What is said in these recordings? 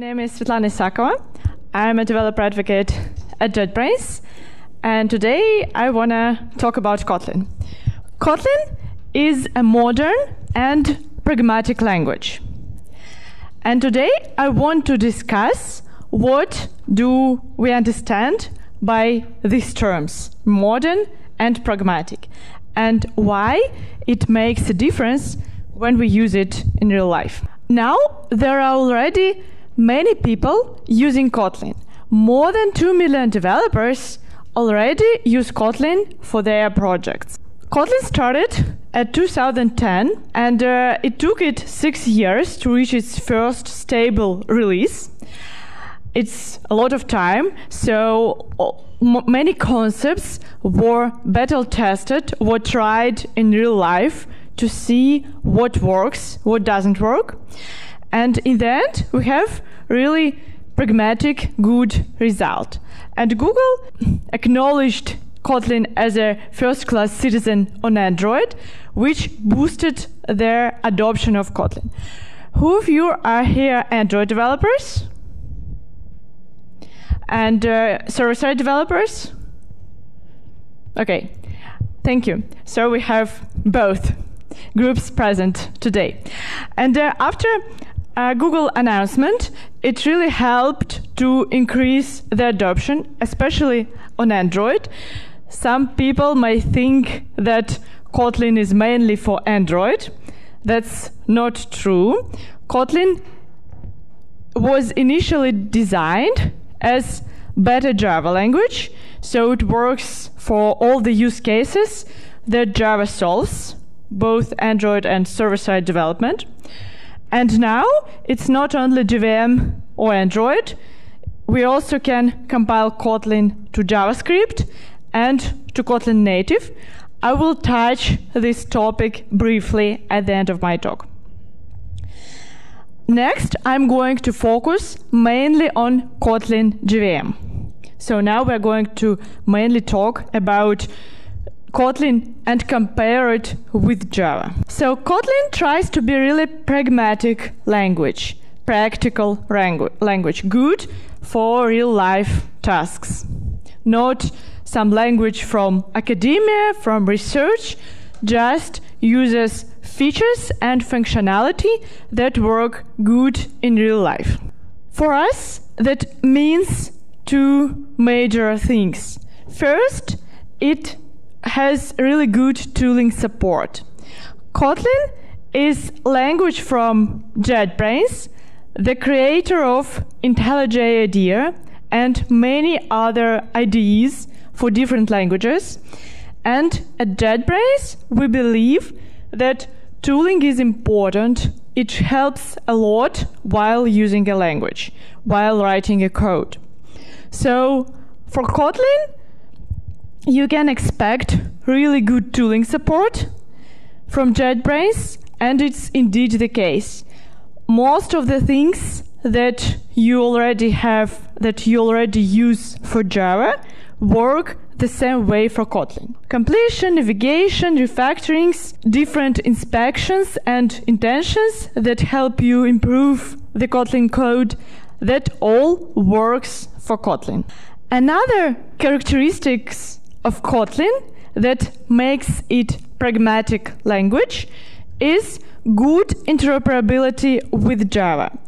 name is Svetlana Isakova. I'm a developer advocate at JetBrains, and today I want to talk about Kotlin. Kotlin is a modern and pragmatic language. And today I want to discuss what do we understand by these terms, modern and pragmatic, and why it makes a difference when we use it in real life. Now, there are already many people using Kotlin. More than 2 million developers already use Kotlin for their projects. Kotlin started at 2010 and uh, it took it six years to reach its first stable release. It's a lot of time, so many concepts were battle tested, were tried in real life to see what works, what doesn't work. And in the end, we have really pragmatic, good result. And Google acknowledged Kotlin as a first class citizen on Android, which boosted their adoption of Kotlin. Who of you are here Android developers? And uh, server side developers? Okay, thank you. So we have both groups present today. And uh, after uh, Google announcement, it really helped to increase the adoption, especially on Android. Some people may think that Kotlin is mainly for Android. That's not true. Kotlin was initially designed as better Java language, so it works for all the use cases that Java solves both Android and server side development. And now it's not only JVM or Android, we also can compile Kotlin to JavaScript and to Kotlin native. I will touch this topic briefly at the end of my talk. Next, I'm going to focus mainly on Kotlin JVM. So now we're going to mainly talk about Kotlin and compare it with Java. So Kotlin tries to be really pragmatic language, practical langu- language, good for real life tasks, not some language from academia, from research, just uses features and functionality that work good in real life. For us, that means two major things. First, it has really good tooling support. Kotlin is language from JetBrains, the creator of IntelliJ IDEA and many other IDEs for different languages. And at JetBrains, we believe that tooling is important. It helps a lot while using a language, while writing a code. So for Kotlin, you can expect really good tooling support from JetBrains, and it's indeed the case. Most of the things that you already have, that you already use for Java, work the same way for Kotlin. Completion, navigation, refactorings, different inspections and intentions that help you improve the Kotlin code, that all works for Kotlin. Another characteristics of Kotlin that makes it pragmatic language is good interoperability with Java.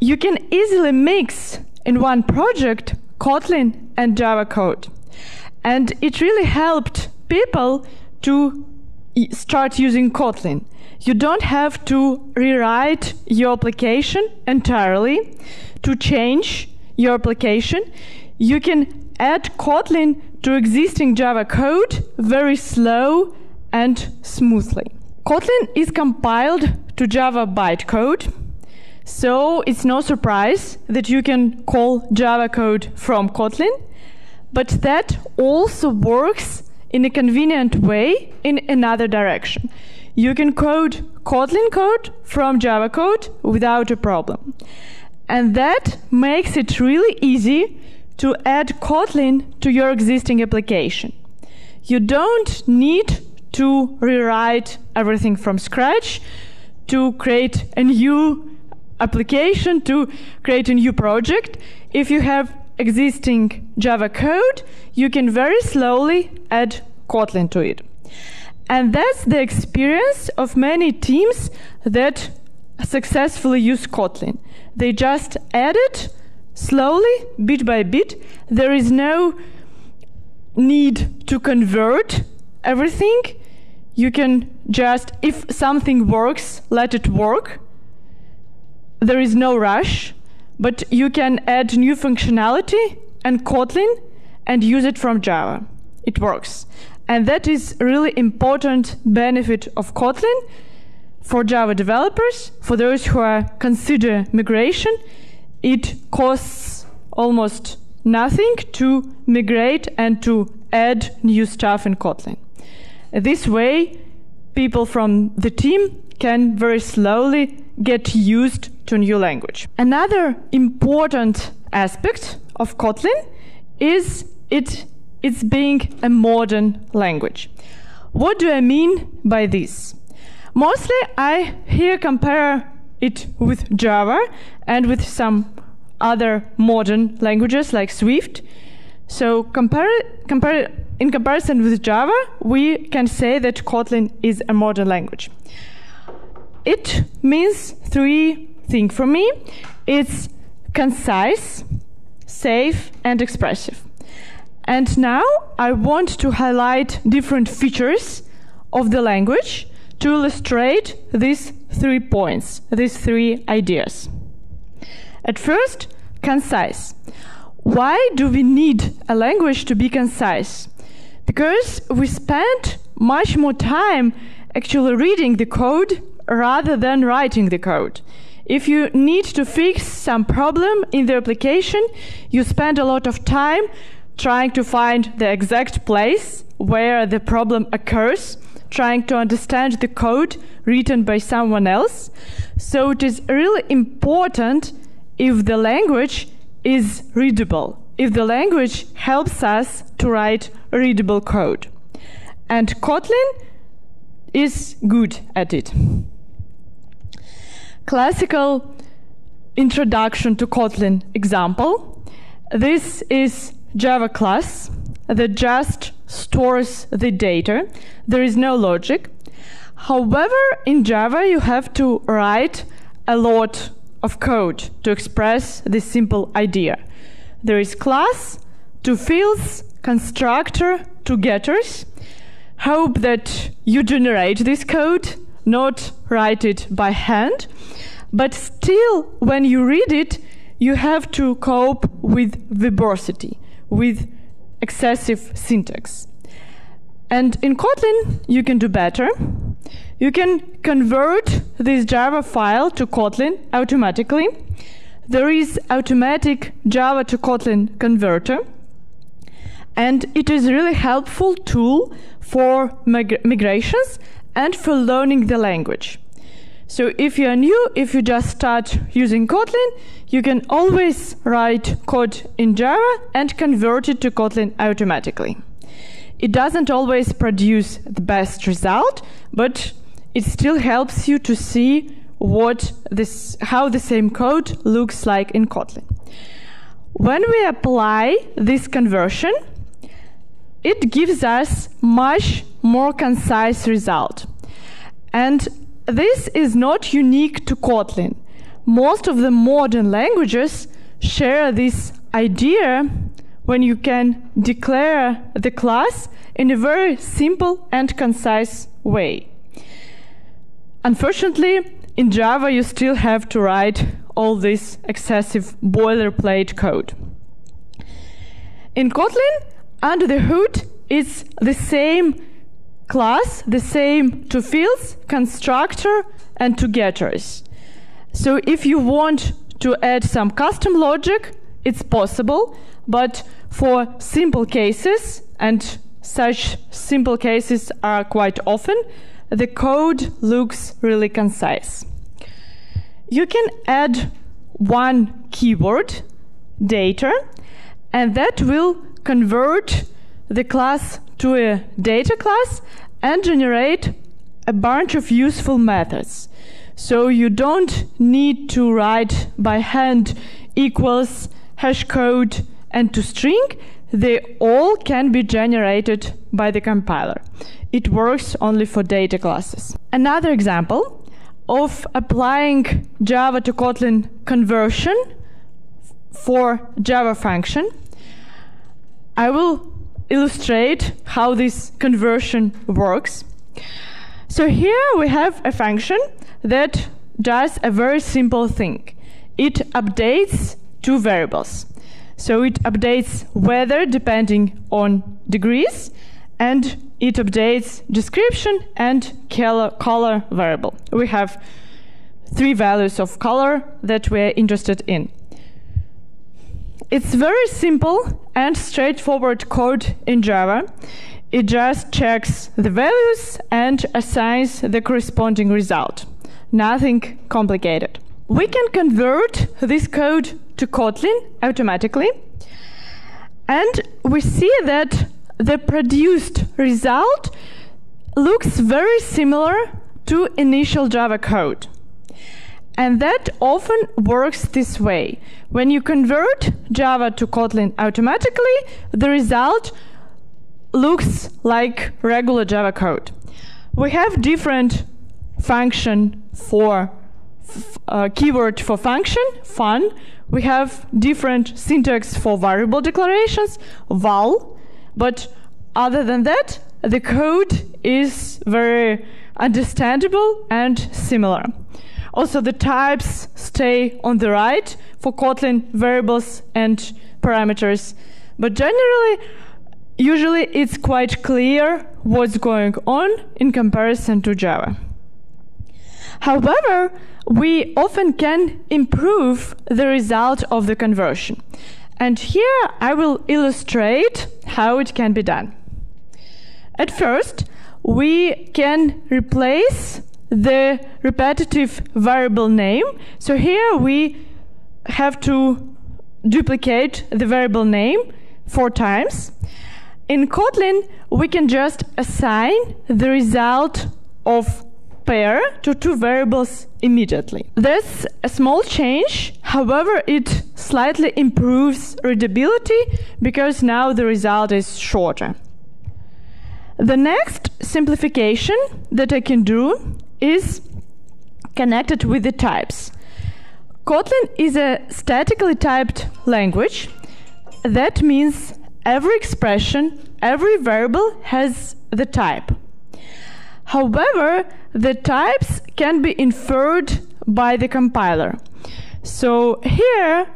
You can easily mix in one project Kotlin and Java code. And it really helped people to start using Kotlin. You don't have to rewrite your application entirely to change your application. You can add Kotlin to existing Java code very slow and smoothly. Kotlin is compiled to Java bytecode, so it's no surprise that you can call Java code from Kotlin, but that also works in a convenient way in another direction. You can code Kotlin code from Java code without a problem. And that makes it really easy to add Kotlin to your existing application. You don't need to rewrite everything from scratch to create a new application to create a new project, if you have existing Java code, you can very slowly add Kotlin to it. And that's the experience of many teams that successfully use Kotlin. They just add it slowly, bit by bit. There is no need to convert everything. You can just, if something works, let it work. There is no rush, but you can add new functionality and Kotlin and use it from Java. It works. And that is really important benefit of Kotlin for Java developers, for those who are consider migration, it costs almost nothing to migrate and to add new stuff in Kotlin. This way, people from the team can very slowly get used to a new language. Another important aspect of Kotlin is it it's being a modern language. What do I mean by this? Mostly I here compare it with Java and with some other modern languages like Swift. So compare, compare, in comparison with Java, we can say that Kotlin is a modern language. It means three things for me. It's concise, safe, and expressive. And now I want to highlight different features of the language to illustrate these three points, these three ideas. At first, concise. Why do we need a language to be concise? Because we spend much more time actually reading the code rather than writing the code. If you need to fix some problem in the application, you spend a lot of time trying to find the exact place where the problem occurs trying to understand the code written by someone else. So it is really important if the language is readable, if the language helps us to write readable code. And Kotlin is good at it. Classical introduction to Kotlin example. This is Java class that just stores the data. There is no logic. However, in Java, you have to write a lot of code to express this simple idea. There is class, two fields, constructor, two getters. Hope that you generate this code, not write it by hand. But still, when you read it, you have to cope with verbosity, with excessive syntax. And in Kotlin, you can do better. You can convert this Java file to Kotlin automatically. There is automatic Java to Kotlin converter. And it is really helpful tool for mig migrations and for learning the language. So if you are new, if you just start using Kotlin, you can always write code in Java and convert it to Kotlin automatically. It doesn't always produce the best result, but it still helps you to see what this, how the same code looks like in Kotlin. When we apply this conversion, it gives us much more concise result. And this is not unique to Kotlin. Most of the modern languages share this idea when you can declare the class in a very simple and concise way. Unfortunately, in Java you still have to write all this excessive boilerplate code. In Kotlin, under the hood, it's the same class, the same two fields, constructor and two getters. So if you want to add some custom logic, it's possible, but for simple cases, and such simple cases are quite often, the code looks really concise. You can add one keyword, data, and that will convert the class to a data class and generate a bunch of useful methods. So you don't need to write by hand equals hash code and to string. They all can be generated by the compiler. It works only for data classes. Another example of applying Java to Kotlin conversion for Java function. I will illustrate how this conversion works. So here we have a function that does a very simple thing. It updates two variables. So it updates weather depending on degrees and it updates description and color, color variable. We have three values of color that we're interested in. It's very simple and straightforward code in Java. It just checks the values and assigns the corresponding result. Nothing complicated. We can convert this code to Kotlin automatically. And we see that the produced result looks very similar to initial Java code. And that often works this way. When you convert Java to Kotlin automatically, the result looks like regular Java code. We have different function for uh, keyword for function, fun. We have different syntax for variable declarations, val. But other than that, the code is very understandable and similar. Also, the types stay on the right for Kotlin variables and parameters. But generally, usually it's quite clear what's going on in comparison to Java. However, we often can improve the result of the conversion. And here I will illustrate how it can be done. At first, we can replace the repetitive variable name. So here we have to duplicate the variable name four times. In Kotlin, we can just assign the result of pair to two variables immediately. There's a small change, however, it slightly improves readability because now the result is shorter. The next simplification that I can do is connected with the types. Kotlin is a statically typed language. That means every expression, every variable has the type. However, the types can be inferred by the compiler. So here,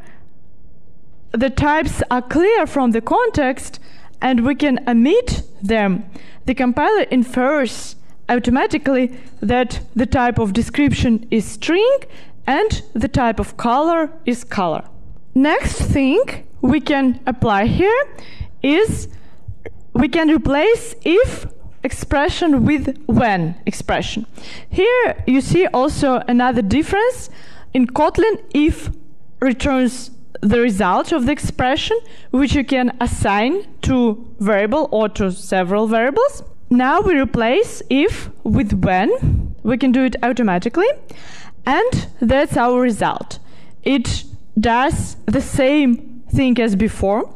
the types are clear from the context and we can omit them. The compiler infers automatically that the type of description is string and the type of color is color. Next thing we can apply here is we can replace if expression with when expression. Here you see also another difference. In Kotlin, if returns the result of the expression, which you can assign to variable or to several variables. Now we replace if with when. We can do it automatically. And that's our result. It does the same thing as before,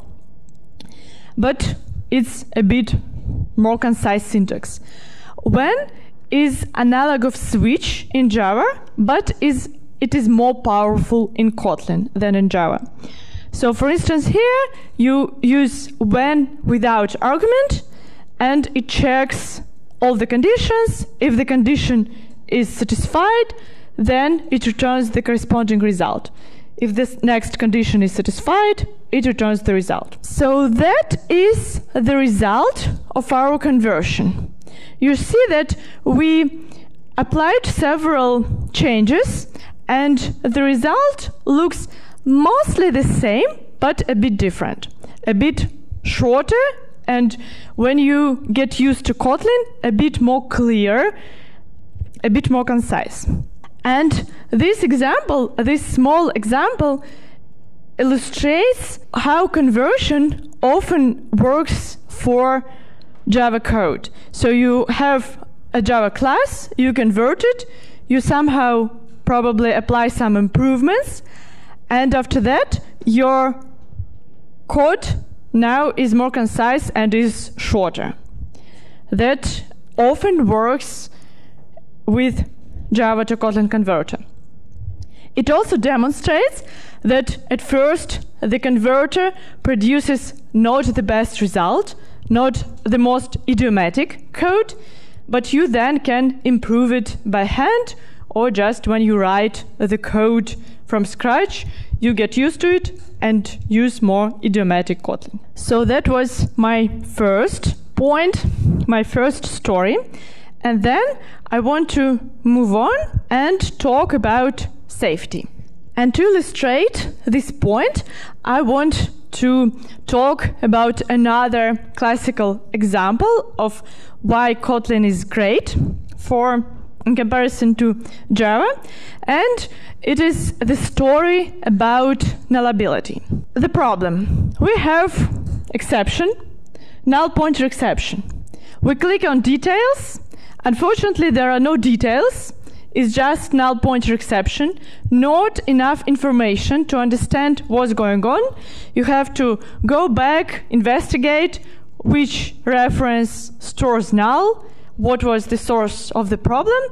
but it's a bit more concise syntax. When is analog of switch in Java, but is it is more powerful in Kotlin than in Java. So for instance here you use when without argument and it checks all the conditions. If the condition is satisfied, then it returns the corresponding result. If this next condition is satisfied, it returns the result. So that is the result of our conversion. You see that we applied several changes and the result looks mostly the same but a bit different. A bit shorter and when you get used to Kotlin, a bit more clear, a bit more concise. And this example, this small example, illustrates how conversion often works for Java code. So you have a Java class, you convert it, you somehow probably apply some improvements, and after that, your code now is more concise and is shorter. That often works with Java to Kotlin converter. It also demonstrates that at first the converter produces not the best result, not the most idiomatic code, but you then can improve it by hand or just when you write the code from scratch, you get used to it and use more idiomatic Kotlin. So that was my first point, my first story. And then I want to move on and talk about safety. And to illustrate this point, I want to talk about another classical example of why Kotlin is great for in comparison to Java, and it is the story about nullability. The problem we have exception, null pointer exception. We click on details. Unfortunately, there are no details It's just null pointer exception, not enough information to understand what's going on. You have to go back, investigate which reference stores null, what was the source of the problem,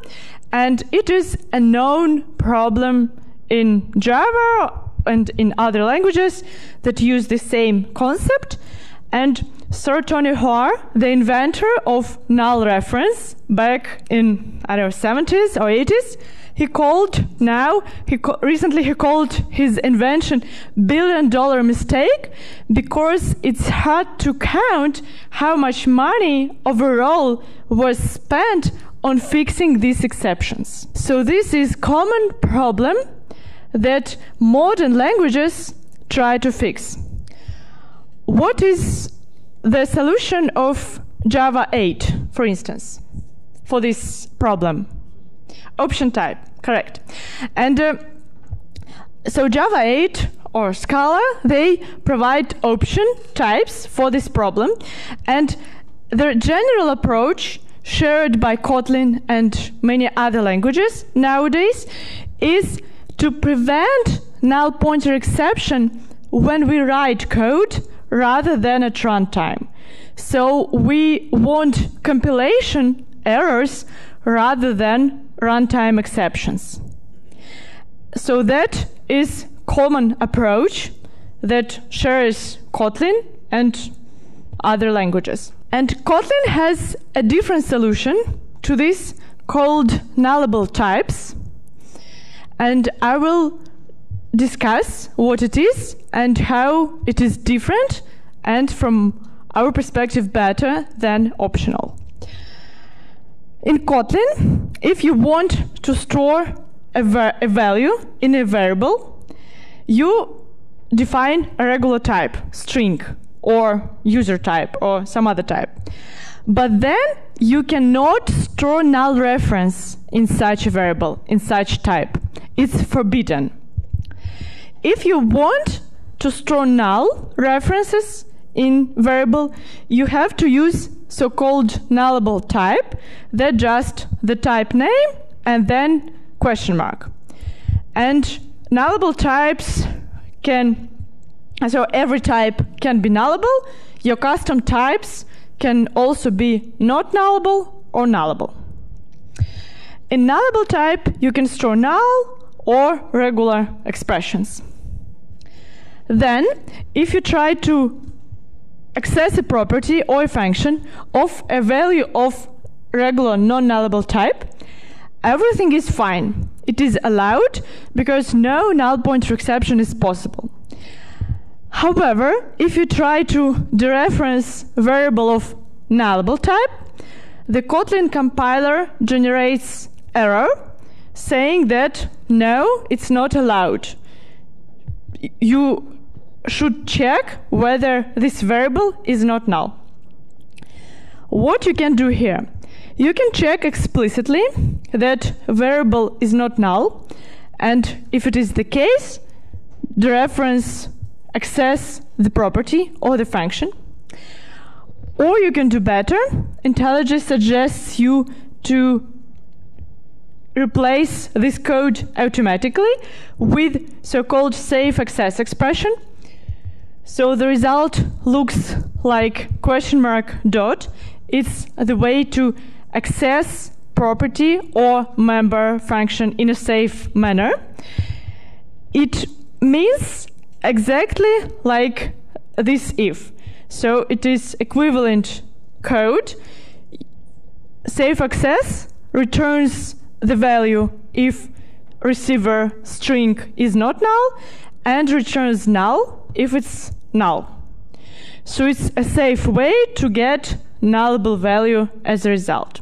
and it is a known problem in Java and in other languages that use the same concept. And Sir Tony Hoare, the inventor of null reference back in I don't know 70s or 80s, he called now he recently he called his invention billion dollar mistake because it's hard to count how much money overall was spent on fixing these exceptions. So this is common problem that modern languages try to fix. What is the solution of Java 8, for instance, for this problem. Option type, correct. And uh, so Java 8 or Scala, they provide option types for this problem. And the general approach shared by Kotlin and many other languages nowadays is to prevent null pointer exception when we write code rather than at runtime. So we want compilation errors rather than runtime exceptions. So that is common approach that shares Kotlin and other languages. And Kotlin has a different solution to this called nullable types. And I will discuss what it is and how it is different and from our perspective better than optional. In Kotlin, if you want to store a, a value in a variable, you define a regular type, string, or user type, or some other type. But then you cannot store null reference in such a variable, in such type. It's forbidden. If you want to store null references in variable, you have to use so-called nullable type that just the type name and then question mark. And nullable types can, so every type can be nullable. Your custom types can also be not nullable or nullable. In nullable type, you can store null or regular expressions. Then, if you try to access a property or a function of a value of regular non-nullable type, everything is fine. It is allowed because no null pointer exception is possible. However, if you try to dereference variable of nullable type, the Kotlin compiler generates error saying that no, it's not allowed. You should check whether this variable is not null. What you can do here? You can check explicitly that variable is not null, and if it is the case, the reference access the property or the function. Or you can do better. IntelliJ suggests you to replace this code automatically with so-called safe access expression. So the result looks like question mark dot. It's the way to access property or member function in a safe manner. It means exactly like this if. So it is equivalent code. Safe access returns the value if receiver string is not null and returns null if it's null. So it's a safe way to get nullable value as a result.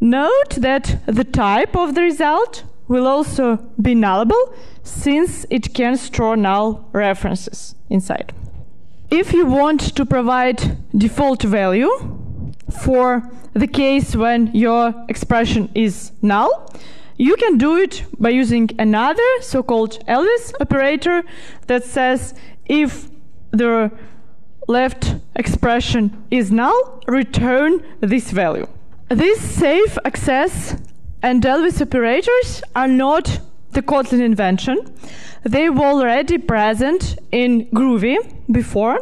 Note that the type of the result will also be nullable since it can store null references inside. If you want to provide default value for the case when your expression is null, you can do it by using another so-called Elvis operator that says if the left expression is null, return this value. These safe access and Elvis operators are not the Kotlin invention. They were already present in Groovy before,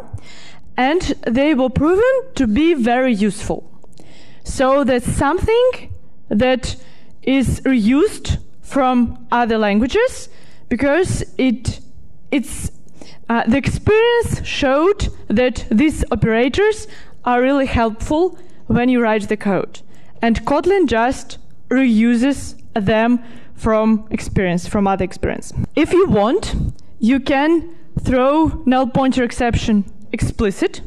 and they were proven to be very useful. So that's something that is reused from other languages because it it's uh, the experience showed that these operators are really helpful when you write the code, and Kotlin just reuses them from experience, from other experience. If you want, you can throw null pointer exception explicit.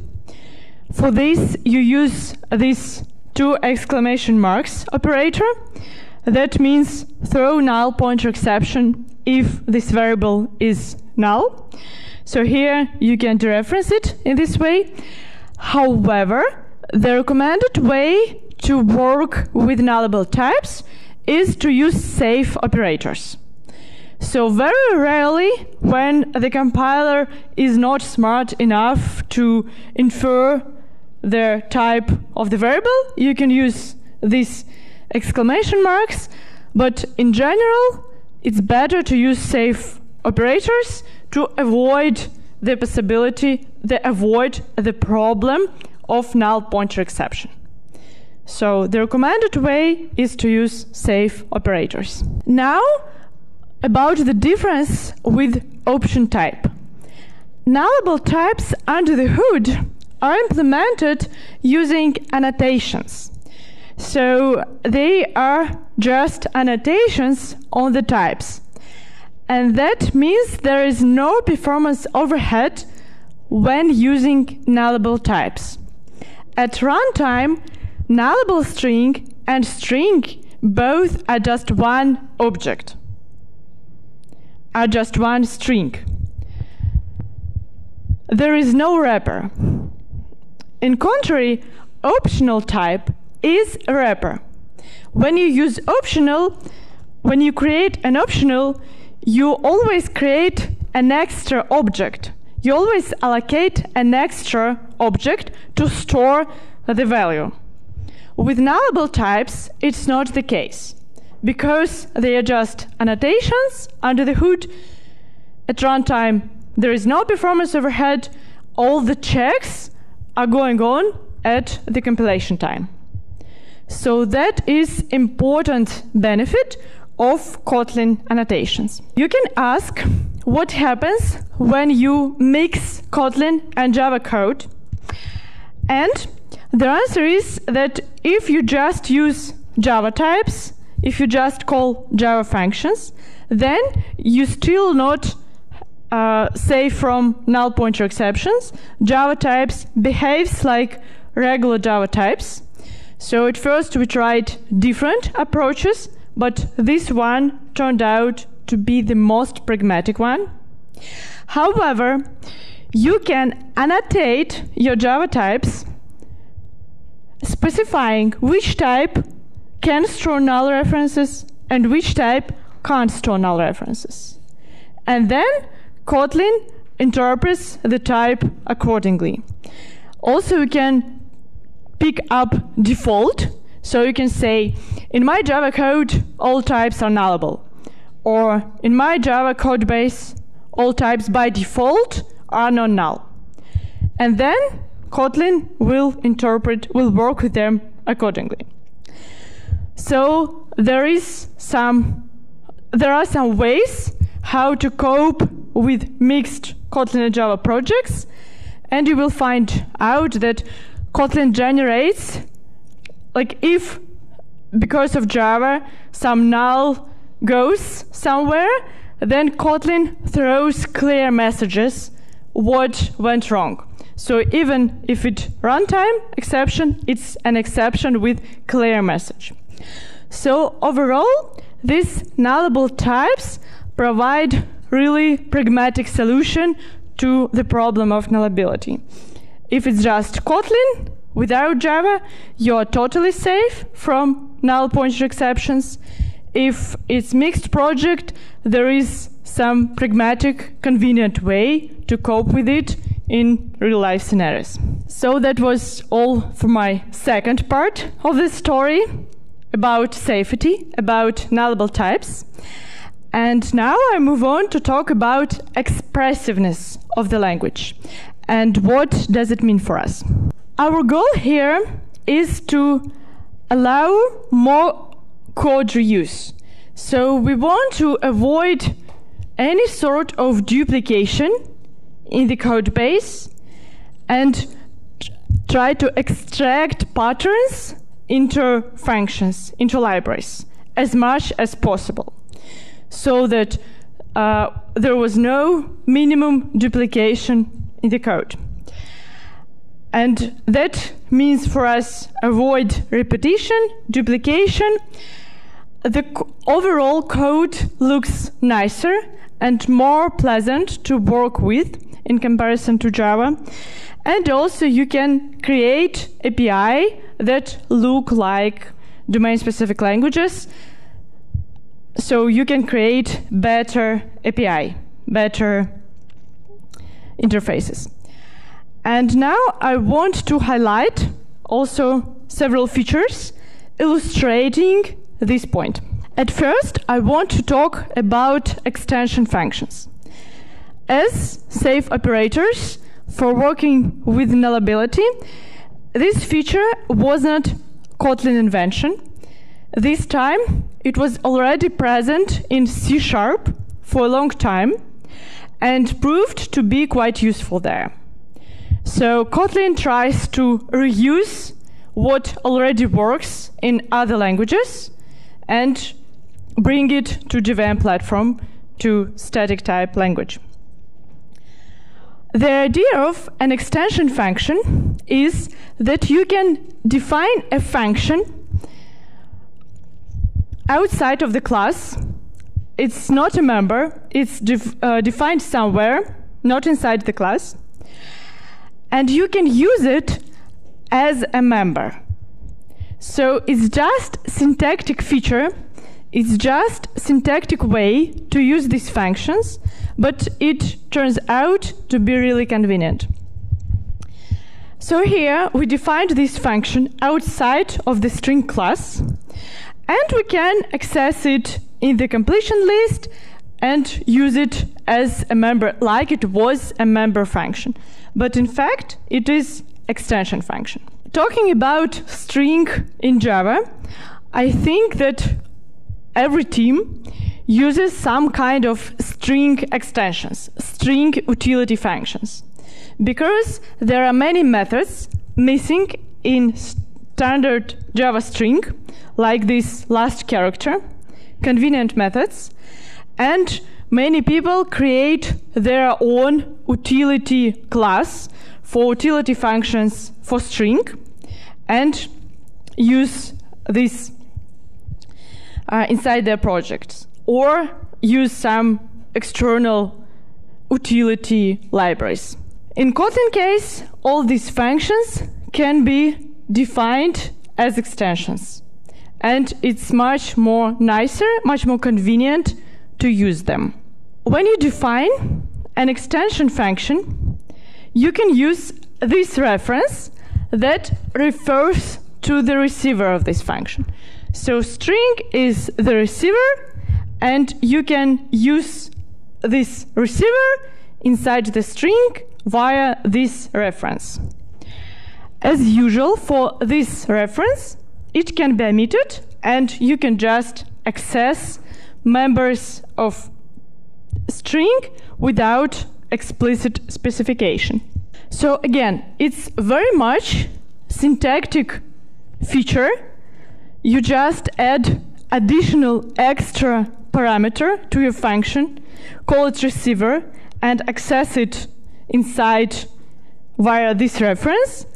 For this, you use this two exclamation marks operator. That means throw null pointer exception if this variable is null. So here you can dereference it in this way. However, the recommended way to work with nullable types is to use safe operators. So very rarely, when the compiler is not smart enough to infer the type of the variable, you can use these exclamation marks. But in general, it's better to use safe operators to avoid the possibility, the avoid the problem of null pointer exception. So the recommended way is to use safe operators. Now, about the difference with option type. Nullable types under the hood are implemented using annotations. So they are just annotations on the types. And that means there is no performance overhead when using nullable types. At runtime, nullable string and string both are just one object, are just one string. There is no wrapper. In contrary, optional type is a wrapper. When you use optional, when you create an optional, you always create an extra object. You always allocate an extra object to store the value. With nullable types, it's not the case because they are just annotations under the hood. At runtime, there is no performance overhead. All the checks are going on at the compilation time. So that is important benefit of Kotlin annotations. You can ask what happens when you mix Kotlin and Java code. And the answer is that if you just use Java types, if you just call Java functions, then you still not uh, say from null pointer exceptions. Java types behaves like regular Java types. So at first we tried different approaches, but this one turned out to be the most pragmatic one. However, you can annotate your Java types specifying which type can store null references and which type can't store null references. And then Kotlin interprets the type accordingly. Also, we can pick up default. So you can say, in my Java code, all types are nullable. Or in my Java code base, all types by default are non-null. And then Kotlin will interpret, will work with them accordingly. So there is some, there are some ways how to cope with mixed Kotlin and Java projects, and you will find out that Kotlin generates, like if because of Java some null goes somewhere, then Kotlin throws clear messages what went wrong. So even if it runtime exception, it's an exception with clear message. So overall, these nullable types provide really pragmatic solution to the problem of nullability. If it's just Kotlin without Java, you're totally safe from null pointer exceptions. If it's mixed project, there is some pragmatic, convenient way to cope with it in real life scenarios. So that was all for my second part of this story about safety, about nullable types. And now I move on to talk about expressiveness of the language and what does it mean for us. Our goal here is to allow more code reuse. So we want to avoid any sort of duplication in the code base and try to extract patterns into functions, into libraries, as much as possible so that uh, there was no minimum duplication in the code. And that means for us avoid repetition, duplication. The overall code looks nicer and more pleasant to work with in comparison to Java. And also you can create API that look like domain-specific languages so you can create better API, better interfaces. And now I want to highlight also several features illustrating this point. At first, I want to talk about extension functions. As safe operators for working with nullability, this feature wasn't Kotlin invention. This time, it was already present in C Sharp for a long time and proved to be quite useful there. So Kotlin tries to reuse what already works in other languages and bring it to JVM platform to static type language. The idea of an extension function is that you can define a function outside of the class. It's not a member. It's def uh, defined somewhere, not inside the class. And you can use it as a member. So it's just syntactic feature. It's just syntactic way to use these functions, but it turns out to be really convenient. So here we defined this function outside of the string class, and we can access it in the completion list and use it as a member, like it was a member function. But in fact, it is extension function. Talking about string in Java, I think that every team uses some kind of string extensions, string utility functions, because there are many methods missing in standard Java string, like this last character, convenient methods, and many people create their own utility class for utility functions for string and use this uh, inside their projects or use some external utility libraries. In Kotlin case, all these functions can be defined as extensions. And it's much more nicer, much more convenient to use them. When you define an extension function, you can use this reference that refers to the receiver of this function. So string is the receiver, and you can use this receiver inside the string via this reference. As usual, for this reference, it can be emitted, and you can just access members of string without explicit specification. So again, it's very much syntactic feature. You just add additional extra parameter to your function, call it receiver, and access it inside via this reference,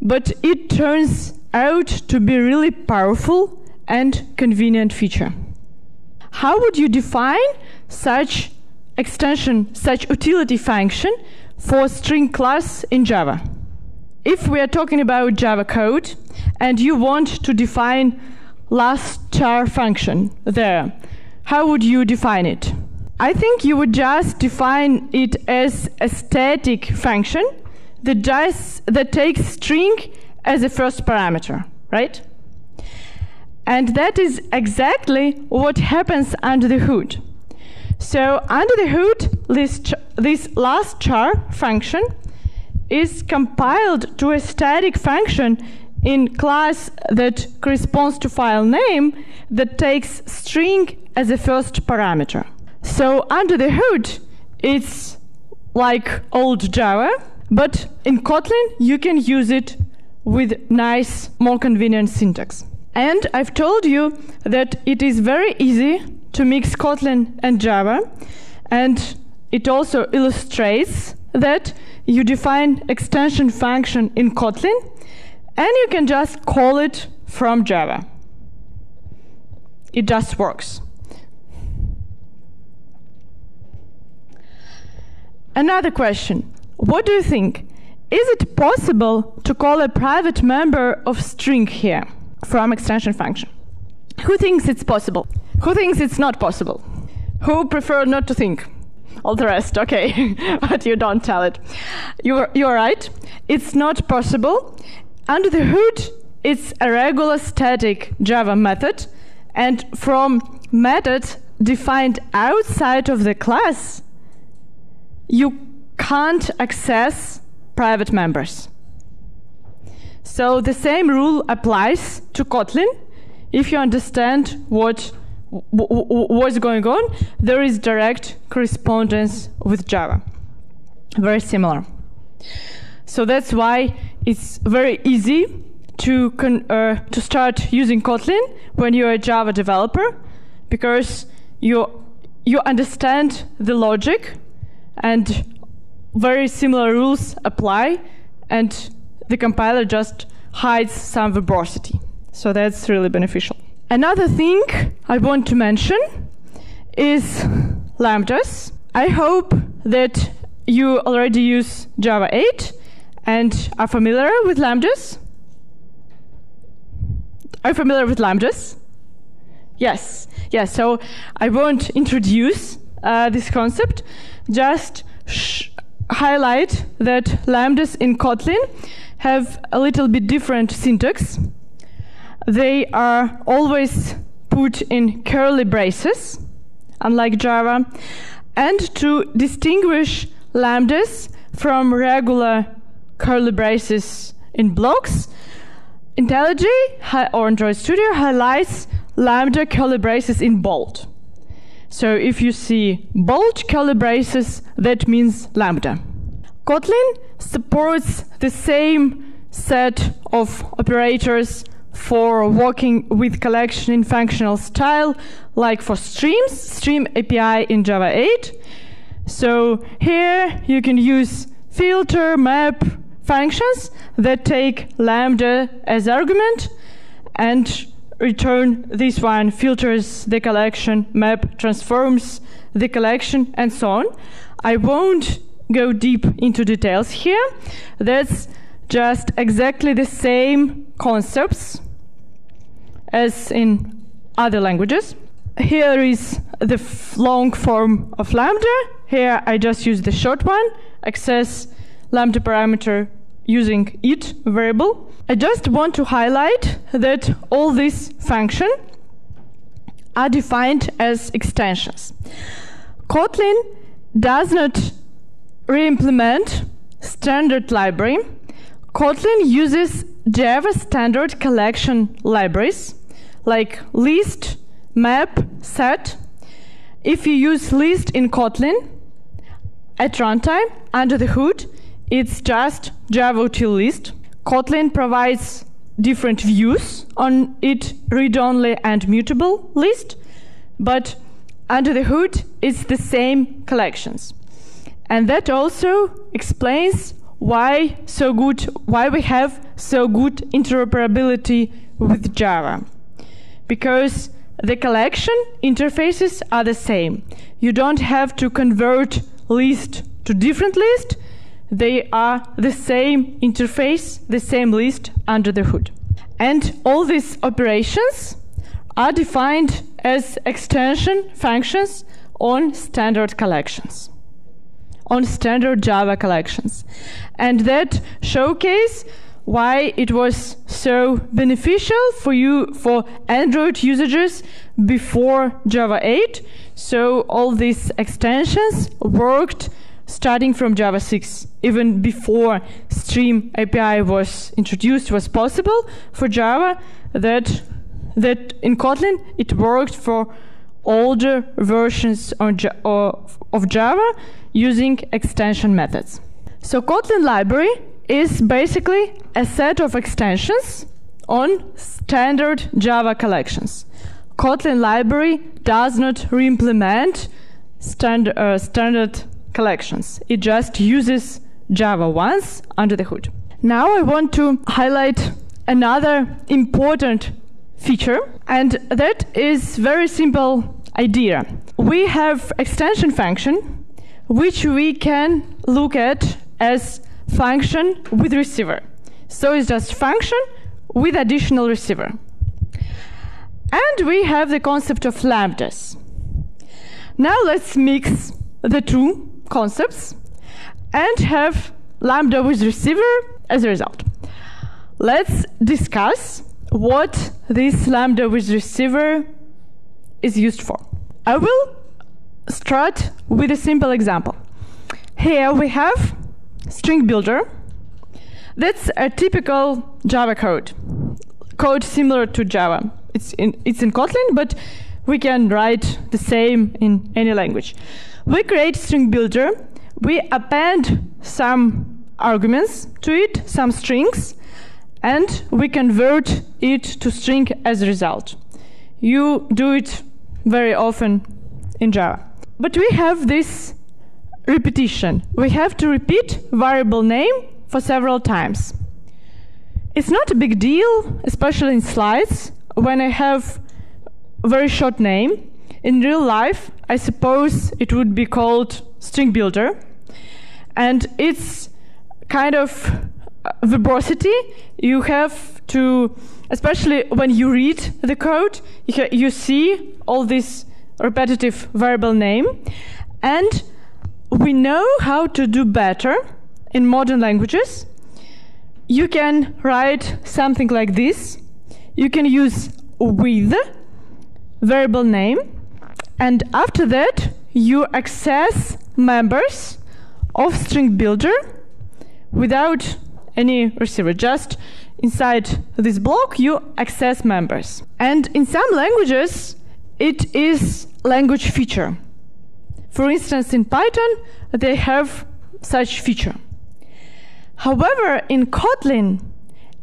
but it turns out to be really powerful and convenient feature. How would you define such extension, such utility function for string class in Java? If we are talking about Java code and you want to define last char function there, how would you define it? I think you would just define it as a static function that, just, that takes string as a first parameter, right? And that is exactly what happens under the hood. So under the hood, this, this last char function is compiled to a static function in class that corresponds to file name that takes string as a first parameter. So under the hood, it's like old Java, but in Kotlin, you can use it with nice, more convenient syntax. And I've told you that it is very easy to mix Kotlin and Java, and it also illustrates that you define extension function in Kotlin, and you can just call it from Java. It just works. Another question. What do you think? Is it possible to call a private member of string here from extension function? Who thinks it's possible? Who thinks it's not possible? Who prefer not to think? All the rest, okay, but you don't tell it. You're, you're right, it's not possible. Under the hood, it's a regular static Java method, and from method defined outside of the class, you can't access private members. So the same rule applies to Kotlin. If you understand what what's going on, there is direct correspondence with Java. Very similar. So that's why it's very easy to uh, to start using Kotlin when you're a Java developer, because you you understand the logic and very similar rules apply, and the compiler just hides some verbosity. So that's really beneficial. Another thing I want to mention is lambdas. I hope that you already use Java 8 and are familiar with lambdas. Are you familiar with lambdas? Yes, yes. So I won't introduce uh, this concept, just highlight that lambdas in Kotlin have a little bit different syntax. They are always put in curly braces, unlike Java. And to distinguish lambdas from regular curly braces in blocks, IntelliJ or Android Studio highlights lambda curly braces in bold. So if you see bold curly braces, that means lambda. Kotlin supports the same set of operators for working with collection in functional style, like for streams, stream API in Java 8. So here you can use filter, map functions that take lambda as argument and return this one filters the collection, map transforms the collection, and so on. I won't go deep into details here. That's just exactly the same concepts as in other languages. Here is the long form of lambda. Here I just use the short one, access lambda parameter using it variable. I just want to highlight that all these functions are defined as extensions. Kotlin does not re-implement standard library. Kotlin uses Java standard collection libraries like list, map, set. If you use list in Kotlin at runtime under the hood, it's just Java util list. Kotlin provides different views on it read-only and mutable list, but under the hood it's the same collections. And that also explains why so good why we have so good interoperability with Java. Because the collection interfaces are the same. You don't have to convert list to different list. They are the same interface, the same list under the hood. And all these operations are defined as extension functions on standard collections on standard Java collections. And that showcase why it was so beneficial for you for Android users before Java 8. So all these extensions worked starting from Java 6. Even before Stream API was introduced was possible for Java that that in Kotlin it worked for older versions of Java using extension methods. So Kotlin library is basically a set of extensions on standard Java collections. Kotlin library does not re-implement stand, uh, standard collections. It just uses Java once under the hood. Now I want to highlight another important feature, and that is very simple idea. We have extension function which we can look at as function with receiver. So it's just function with additional receiver. And we have the concept of lambdas. Now let's mix the two concepts and have lambda with receiver as a result. Let's discuss what this lambda with receiver is used for. I will start with a simple example. Here we have string builder. That's a typical Java code, code similar to Java. It's in, it's in Kotlin, but we can write the same in any language. We create string builder. We append some arguments to it, some strings, and we convert it to string as a result. You do it very often in Java. But we have this repetition. We have to repeat variable name for several times. It's not a big deal, especially in slides, when I have a very short name. In real life, I suppose it would be called string builder. And it's kind of verbosity. You have to, especially when you read the code, you, see all these repetitive variable name. And we know how to do better in modern languages. You can write something like this. You can use with variable name. And after that, you access members of string builder without any receiver. Just inside this block, you access members. And in some languages, it is language feature. For instance, in Python, they have such feature. However, in Kotlin,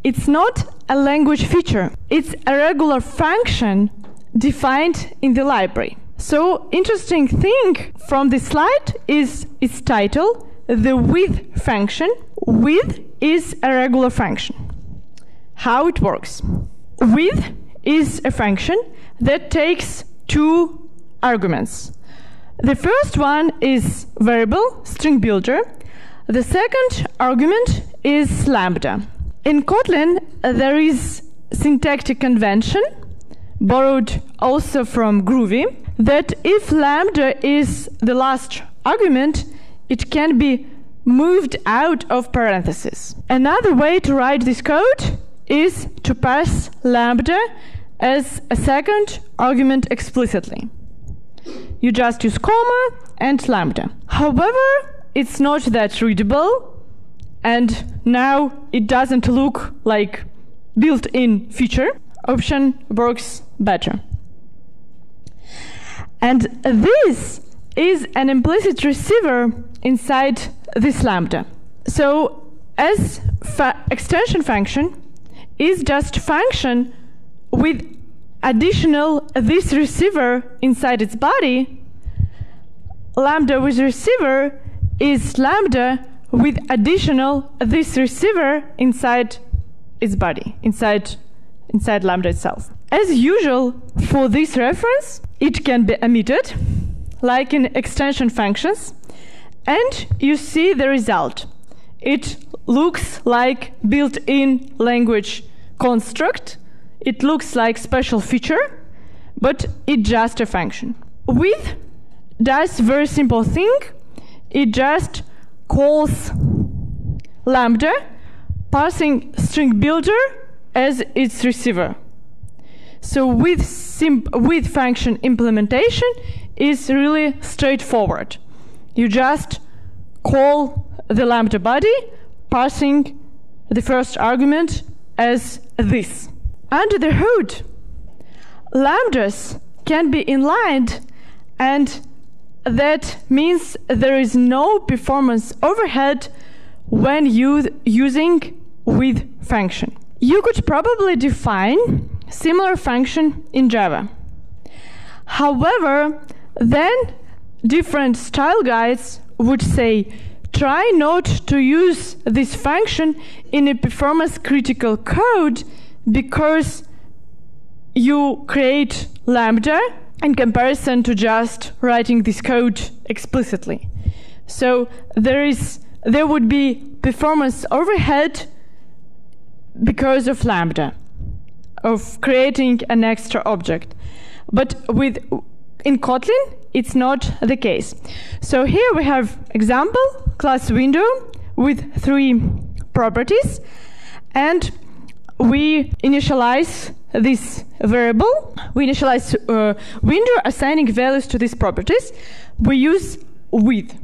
it's not a language feature. It's a regular function defined in the library. So interesting thing from this slide is its title, the with function. With is a regular function. How it works. With is a function that takes two arguments. The first one is variable, string builder. The second argument is lambda. In Kotlin, there is syntactic convention, borrowed also from Groovy, that if lambda is the last argument, it can be moved out of parentheses. Another way to write this code is to pass lambda as a second argument explicitly. You just use comma and lambda. However, it's not that readable and now it doesn't look like built-in feature. Option works better. And this is an implicit receiver inside this lambda. So as fa extension function is just function with additional this receiver inside its body, lambda with receiver is lambda with additional this receiver inside its body, inside, inside lambda itself. As usual, for this reference, it can be omitted, like in extension functions, and you see the result. It looks like built-in language construct. It looks like special feature, but it's just a function. With does very simple thing. It just calls lambda, passing string builder as its receiver. So with with function implementation is really straightforward. You just call the lambda body, passing the first argument as this. Under the hood, lambdas can be inlined and that means there is no performance overhead when you using with function. You could probably define similar function in Java. However, then different style guides would say try not to use this function in a performance critical code because you create lambda in comparison to just writing this code explicitly. So there is there would be performance overhead because of lambda of creating an extra object. But with in Kotlin, it's not the case. So here we have example class window with three properties and we initialize this variable, we initialize uh, window assigning values to these properties. We use with.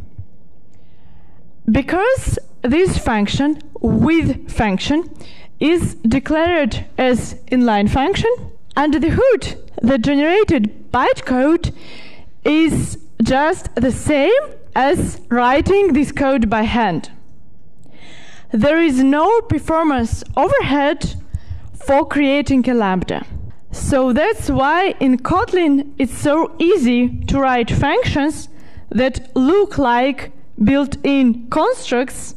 Because this function, with function, is declared as inline function, under the hood, the generated bytecode is just the same as writing this code by hand. There is no performance overhead for creating a lambda. So that's why in Kotlin it's so easy to write functions that look like built-in constructs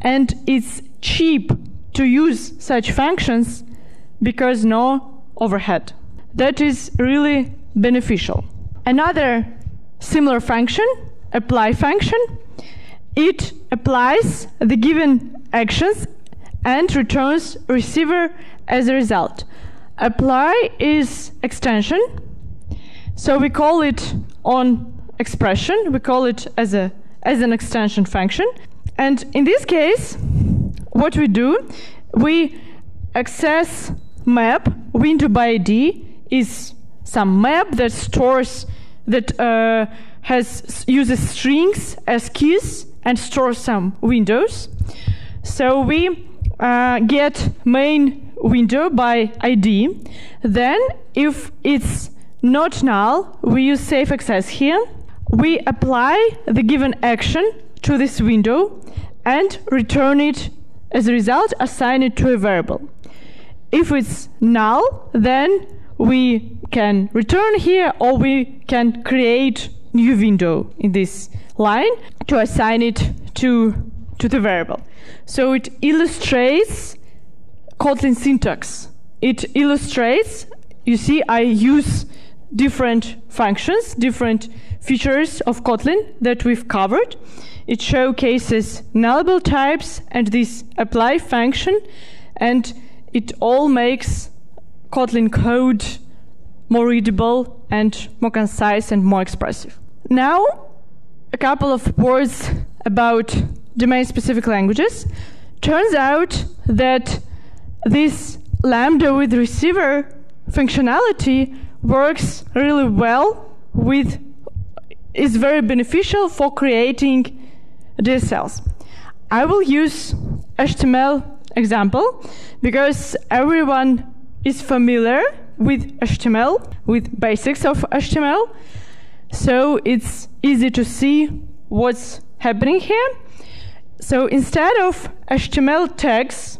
and it's cheap to use such functions because no overhead. That is really beneficial. Another similar function, apply function, it applies the given actions and returns receiver as a result. Apply is extension, so we call it on expression, we call it as, a, as an extension function. And in this case, what we do, we access map, window by ID is some map that stores, that uh, has uses strings as keys and stores some windows. So we uh, get main window by ID. Then if it's not null, we use safe access here. We apply the given action to this window and return it as a result, assign it to a variable. If it's null, then we can return here or we can create new window in this line to assign it to, to the variable. So it illustrates Kotlin syntax. It illustrates, you see, I use different functions, different features of Kotlin that we've covered. It showcases nullable types and this apply function, and it all makes Kotlin code more readable and more concise and more expressive. Now, a couple of words about domain-specific languages. Turns out that this Lambda with receiver functionality works really well with is very beneficial for creating DSLs. I will use HTML example because everyone is familiar with HTML, with basics of HTML. So it's easy to see what's happening here. So instead of HTML tags,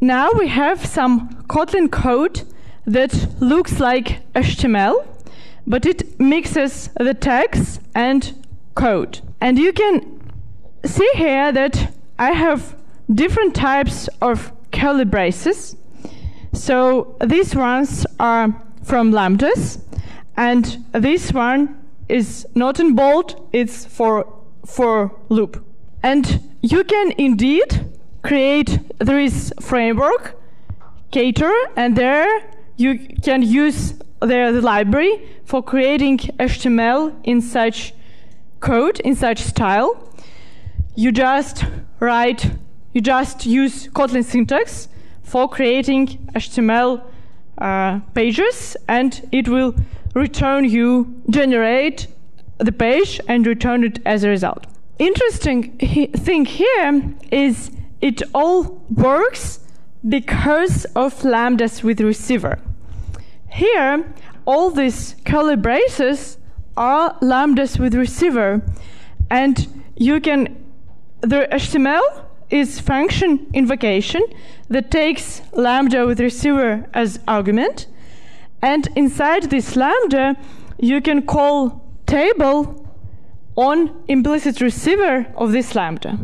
now we have some Kotlin code that looks like HTML, but it mixes the tags and code. And you can see here that I have different types of curly braces. So these ones are from lambdas, and this one is not in bold, it's for, for loop. And you can indeed create this framework, Ktor, and there you can use the, the library for creating HTML in such code, in such style. You just write, you just use Kotlin syntax for creating HTML uh, pages, and it will return you, generate the page, and return it as a result. Interesting he thing here is it all works because of lambdas with receiver. Here, all these curly braces are lambdas with receiver, and you can the HTML is function invocation that takes lambda with receiver as argument, and inside this lambda you can call table on implicit receiver of this lambda,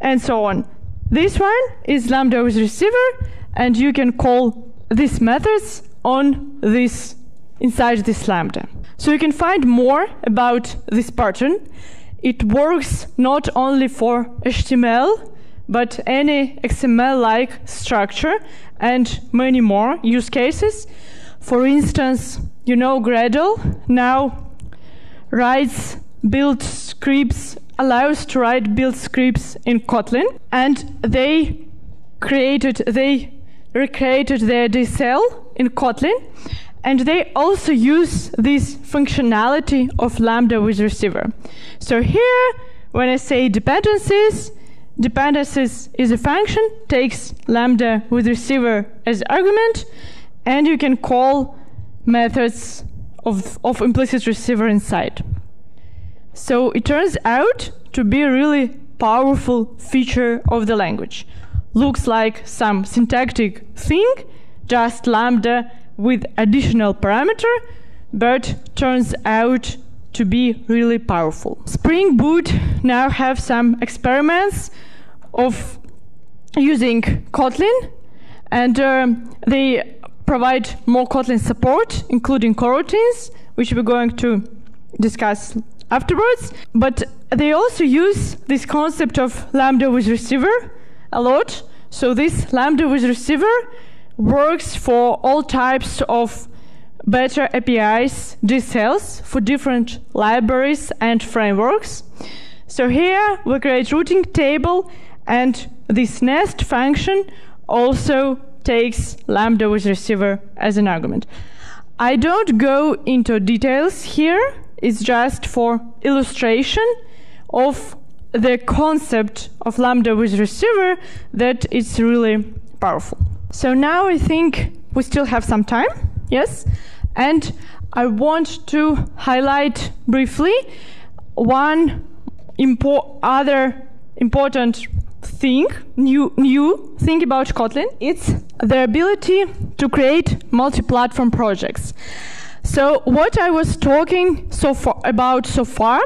and so on. This one is lambda with receiver, and you can call these methods on this inside this lambda. So you can find more about this pattern. It works not only for HTML, but any XML-like structure and many more use cases. For instance, you know Gradle now writes build scripts allows to write build scripts in Kotlin, and they created they recreated their DSL in Kotlin, and they also use this functionality of Lambda with receiver. So here, when I say dependencies, dependencies is a function, takes Lambda with receiver as argument, and you can call methods of, of implicit receiver inside. So it turns out to be a really powerful feature of the language. Looks like some syntactic thing, just lambda with additional parameter, but turns out to be really powerful. Spring Boot now have some experiments of using Kotlin, and um, they provide more Kotlin support, including coroutines, which we're going to discuss afterwards. But they also use this concept of lambda with receiver a lot. So this lambda with receiver works for all types of better APIs, DSLs for different libraries and frameworks. So here we create routing table and this nest function also takes lambda with receiver as an argument. I don't go into details here. It's just for illustration of the concept of lambda with receiver that it's really powerful. So now I think we still have some time, yes? And I want to highlight briefly one impo other important thing, new, new thing about Kotlin. It's the ability to create multi-platform projects. So what I was talking so far about so far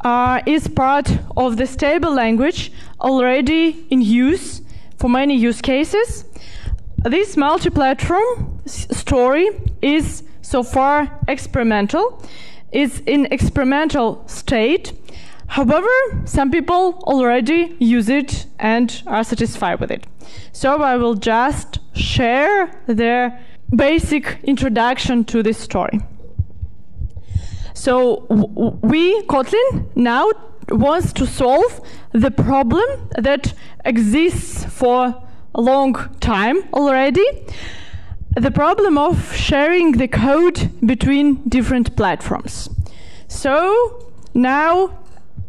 uh, is part of the stable language already in use for many use cases. This multi-platform story is so far experimental. It's in experimental state. However, some people already use it and are satisfied with it. So I will just share their basic introduction to this story. So we, Kotlin, now wants to solve the problem that exists for a long time already the problem of sharing the code between different platforms. So now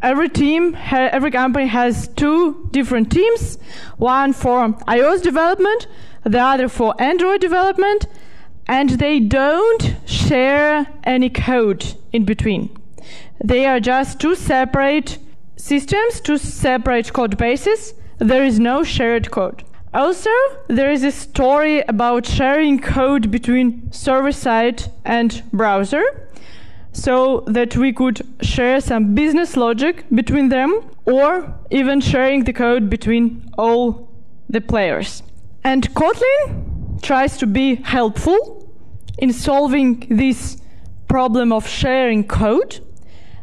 every team, every company has two different teams one for iOS development, the other for Android development, and they don't share any code in between. They are just two separate systems, two separate code bases. There is no shared code. Also, there is a story about sharing code between server side and browser so that we could share some business logic between them or even sharing the code between all the players. And Kotlin tries to be helpful in solving this problem of sharing code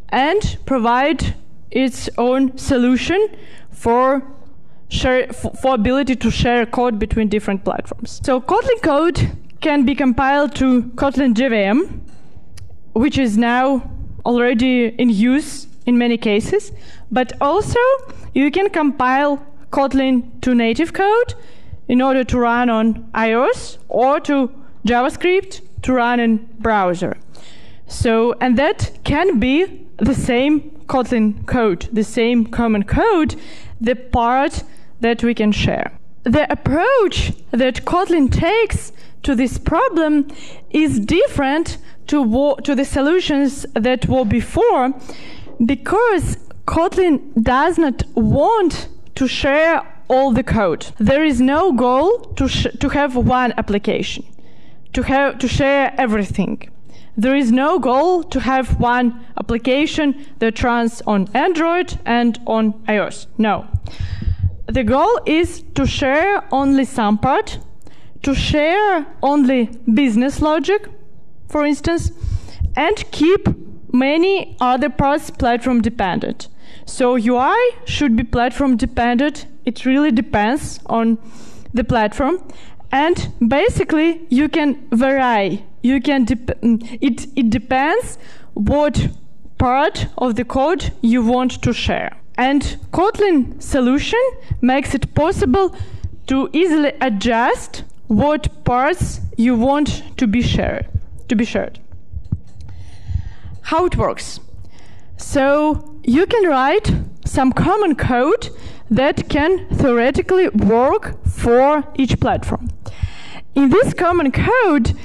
and provide its own solution for share for ability to share code between different platforms. So Kotlin code can be compiled to Kotlin JVM, which is now already in use in many cases, but also you can compile Kotlin to native code in order to run on iOS or to JavaScript to run in browser. So, and that can be the same Kotlin code, the same common code, the part that we can share. The approach that Kotlin takes to this problem is different to, to the solutions that were before because Kotlin does not want to share all the code. There is no goal to, to have one application, to, have, to share everything. There is no goal to have one application that runs on Android and on iOS. No the goal is to share only some part, to share only business logic, for instance, and keep many other parts platform dependent. So UI should be platform dependent. It really depends on the platform. And basically, you can vary. You can mm, it, it depends what part of the code you want to share. And Kotlin solution makes it possible to easily adjust what parts you want to be shared. To be shared. How it works? So you can write some common code that can theoretically work for each platform. In this common code,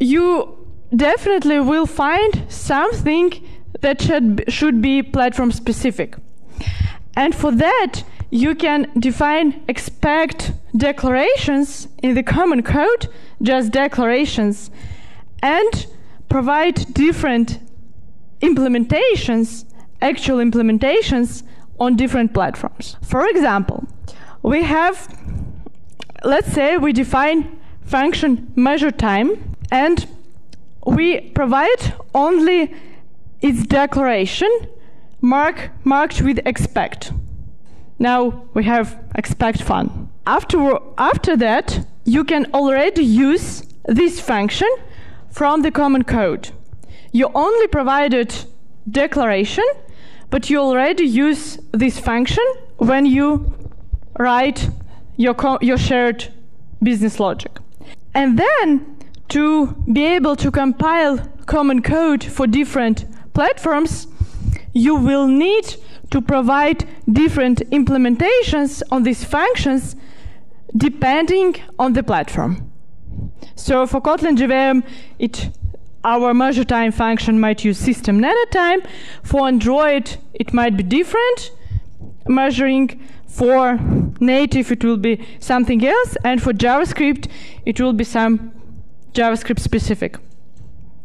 you definitely will find something that should, should be platform specific. And for that, you can define expect declarations in the common code, just declarations, and provide different implementations, actual implementations on different platforms. For example, we have, let's say we define function measure time and we provide only its declaration mark, marked with expect. Now we have expect fun. After, after that, you can already use this function from the common code. You only provided declaration, but you already use this function when you write your, your shared business logic. And then to be able to compile common code for different platforms, you will need to provide different implementations on these functions depending on the platform. So for Kotlin JVM, it, our measure time function might use system nano time. For Android, it might be different measuring. For native, it will be something else. And for JavaScript, it will be some JavaScript specific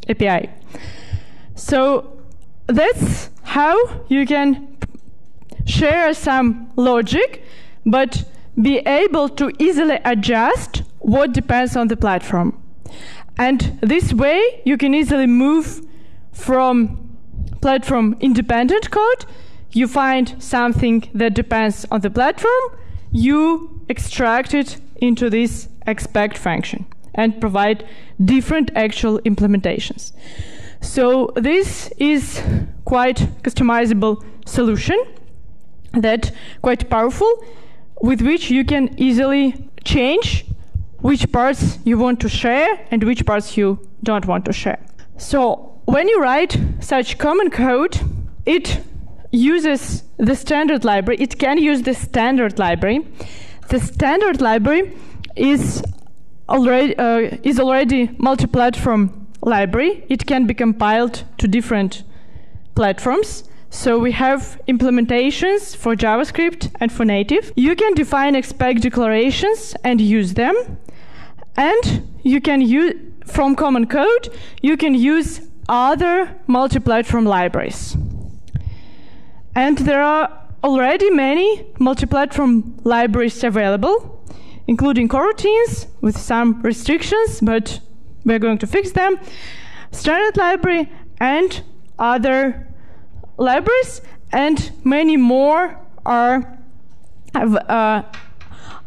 API. So that's how you can share some logic, but be able to easily adjust what depends on the platform. And this way, you can easily move from platform independent code. You find something that depends on the platform, you extract it into this expect function and provide different actual implementations. So this is quite customizable solution. that quite powerful with which you can easily change which parts you want to share and which parts you don't want to share. So when you write such common code, it uses the standard library. It can use the standard library. The standard library is already uh, is already multi-platform library. It can be compiled to different platforms. So we have implementations for JavaScript and for native. You can define expect declarations and use them. And you can use, from common code, you can use other multi-platform libraries. And there are already many multi-platform libraries available, including coroutines with some restrictions, but we're going to fix them, standard library, and other libraries, and many more are uh,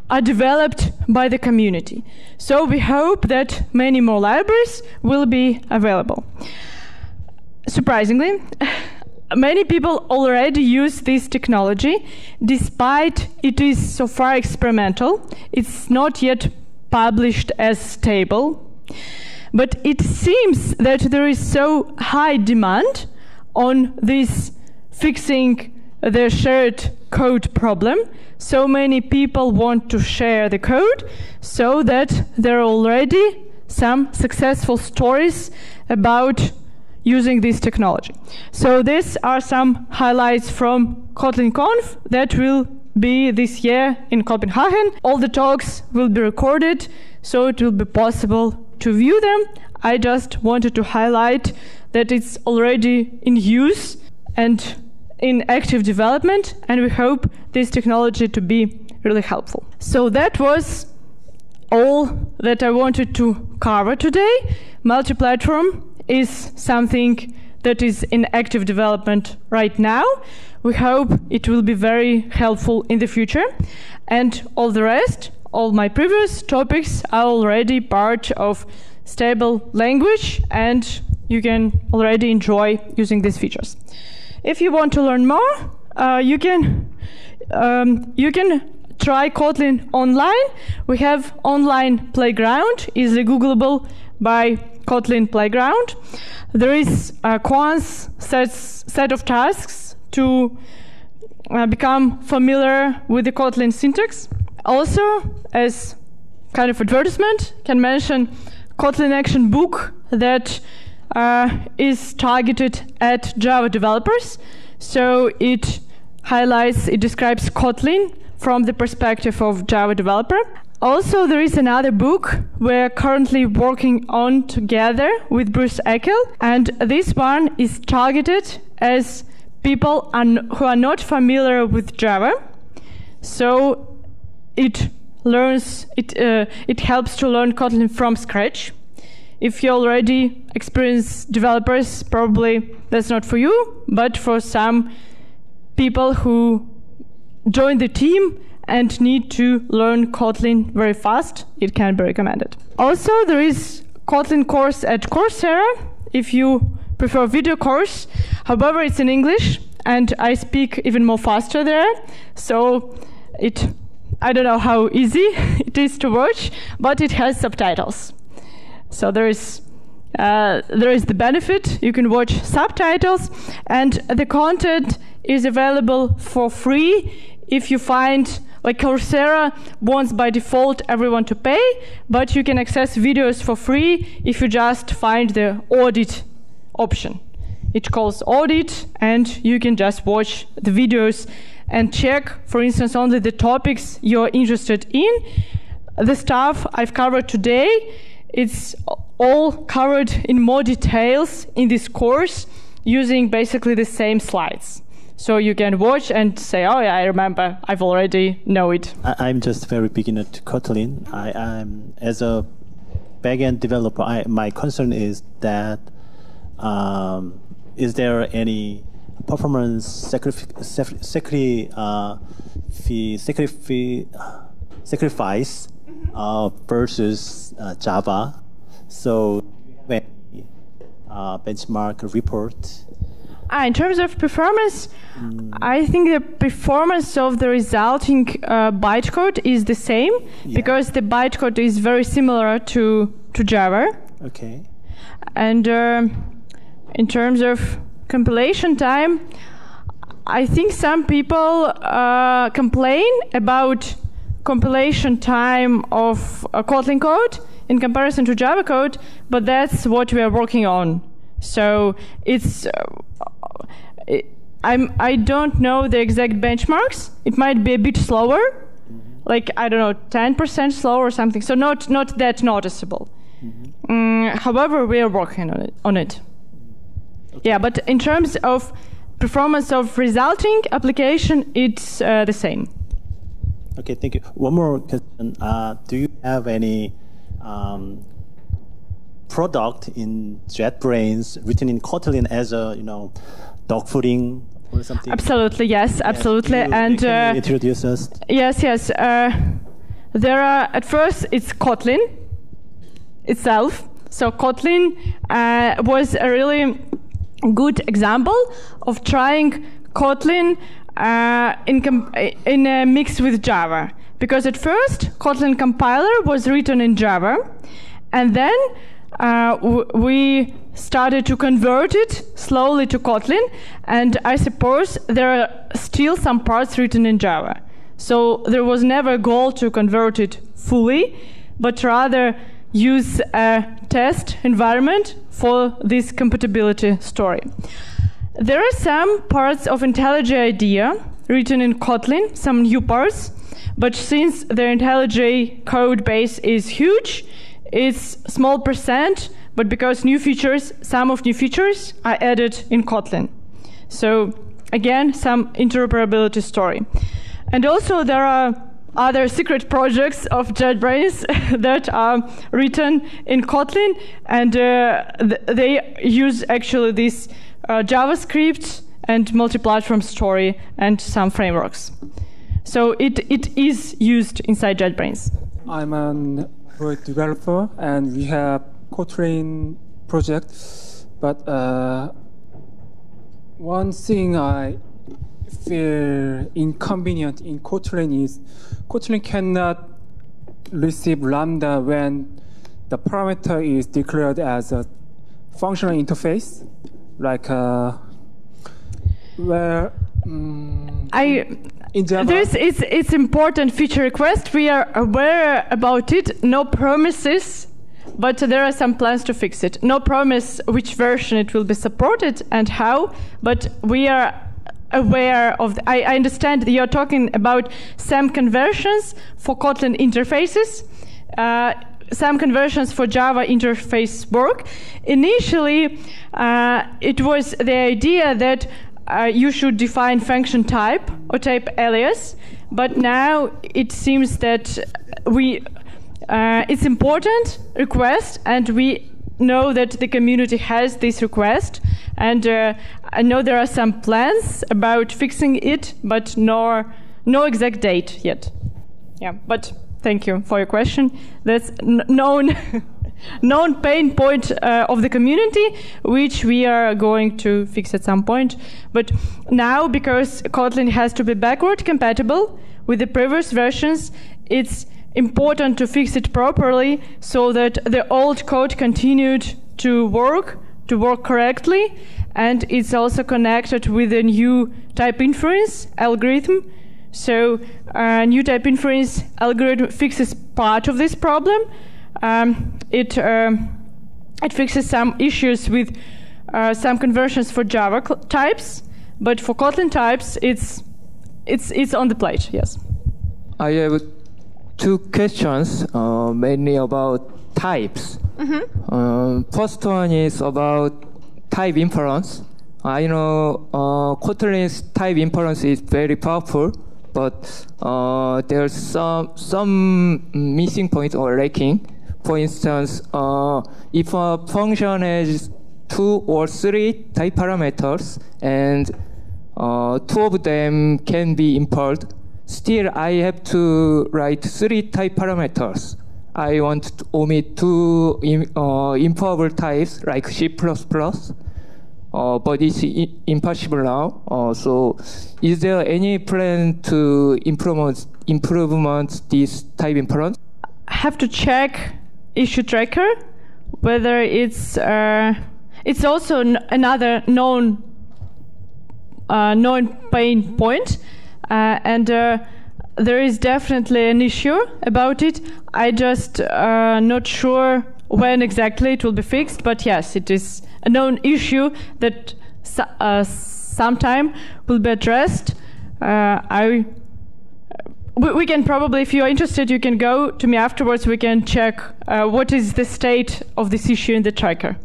are developed by the community. So we hope that many more libraries will be available. Surprisingly, many people already use this technology, despite it is so far experimental. It's not yet published as stable. But it seems that there is so high demand on this fixing the shared code problem. So many people want to share the code so that there are already some successful stories about using this technology. So these are some highlights from Kotlin Conf that will be this year in Copenhagen. All the talks will be recorded, so it will be possible to view them. I just wanted to highlight that it's already in use and in active development, and we hope this technology to be really helpful. So that was all that I wanted to cover today. Multi-platform is something that is in active development right now. We hope it will be very helpful in the future. And all the rest, all my previous topics are already part of stable language and you can already enjoy using these features. If you want to learn more, uh, you can um, you can try Kotlin online. We have online playground, easily Googleable by Kotlin playground. There is a Koans set, set of tasks to uh, become familiar with the Kotlin syntax. Also, as kind of advertisement, can mention Kotlin Action book that uh, is targeted at Java developers. So it highlights, it describes Kotlin from the perspective of Java developer. Also, there is another book we're currently working on together with Bruce Eckel, and this one is targeted as people who are not familiar with Java. So it learns, it, uh, it helps to learn Kotlin from scratch. If you're already experienced developers, probably that's not for you, but for some people who join the team and need to learn Kotlin very fast, it can be recommended. Also, there is Kotlin course at Coursera if you prefer video course. However, it's in English and I speak even more faster there. So it I don't know how easy it is to watch, but it has subtitles. So there is uh, there is the benefit. You can watch subtitles, and the content is available for free if you find like Coursera wants by default everyone to pay, but you can access videos for free if you just find the audit option. It calls audit, and you can just watch the videos and check, for instance, only the topics you're interested in. The stuff I've covered today it's all covered in more details in this course using basically the same slides. So you can watch and say, oh yeah, I remember, I've already know it. I, am just very beginner to Kotlin. I am, as a backend developer, I, my concern is that um, is there any performance sacrifice, sacri, uh, sacrifice, sacrifice uh, versus uh, Java. So when uh, benchmark report Ah, in terms of performance, I think the performance of the resulting uh, bytecode is the same Yeah. because the bytecode is very similar to to Java. Okay. And um in terms of compilation time, I think some people uh, complain about compilation time of uh, Kotlin code in comparison to Java code, but that's what we are working on. So it's. Uh, it, I'm, I don't know the exact benchmarks. It might be a bit slower, like I don't know, 10% slower or something. So not not that noticeable. Mm, however, we are working on it. On it. Yeah, but in terms of performance of resulting application, it's uh, the same. Okay, thank you. One more question. Uh, do you have any um, product in JetBrains written in Kotlin as a you know dog fooding or something? Absolutely, yes, absolutely. Can you- and uh, introduce us. yes, yes. Uh, there are at first it's Kotlin itself. So Kotlin uh, was a really good example of trying Kotlin uh, in in a mix with Java. Because at first Kotlin compiler was written in Java, and then uh, we started to convert it slowly to Kotlin, and I suppose there are still some parts written in Java. So there was never a goal to convert it fully, but rather use a test environment for this compatibility story. There are some parts of IntelliJ IDEA written in Kotlin, some new parts, but since the IntelliJ code base is huge, it's small percent, but because new features, some of new features are added in Kotlin. So again, some interoperability story. And also there are other secret projects of JetBrains that are written in Kotlin, and uh, th- they use actually this uh, JavaScript and multi-platform story and some frameworks. So it, it is used inside JetBrains. I'm an Android developer, and we have Kotlin project. But uh, one thing I feel inconvenient in Kotlin is Kotlin cannot receive lambda when the parameter is declared as a functional interface, like uh, where mm, I. This is it's important feature request. We are aware about it. No promises, but there are some plans to fix it. No promise which version it will be supported and how, but we are aware of. The, I, I understand that you're talking about SAM conversions for Kotlin interfaces. Uh, SAM conversions for Java interface work. Initially, uh, it was the idea that uh, you should define function type or type alias, but now it seems that we uh, it's important request, and we know that the community has this request, and uh, I know there are some plans about fixing it, but no no exact date yet. Yeah, but thank you for your question. That's known known pain point uh, of the community, which we are going to fix at some point. But now, because Kotlin has to be backward compatible with the previous versions, it's important to fix it properly so that the old code continued to work, to work correctly, and it's also connected with the new type inference algorithm. So, uh, new type inference algorithm fixes part of this problem. Um, it um, it fixes some issues with uh, SAM conversions for Java types, but for Kotlin types, it's it's it's on the plate. Yes. I have two questions, uh, mainly about types. Um, first one is about type inference. I know uh, Kotlin's type inference is very powerful, but uh, there's some some missing points or lacking. For instance, uh, if a function has two or three type parameters and uh, two of them can be inferred. Still, I have to write three type parameters. I want to omit two uh, inferable types like C++. uh, but it's impossible now. Uh, so, is there any plan to improvement improvement this type inference? have to check issue tracker whether it's uh, it's also another known uh, known pain point and uh, there is definitely an issue about it i just uh, not sure when exactly it will be fixed but yes it is a known issue that uh, sometime will be addressed uh, i we, can probably, if you're interested, you can go to me afterwards. We can check uh, what is the state of this issue in the tracker.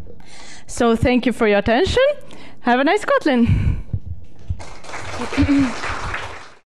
So thank you for your attention. Have a nice Kotlin.